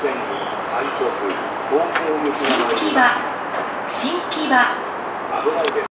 新木場新木場危ないです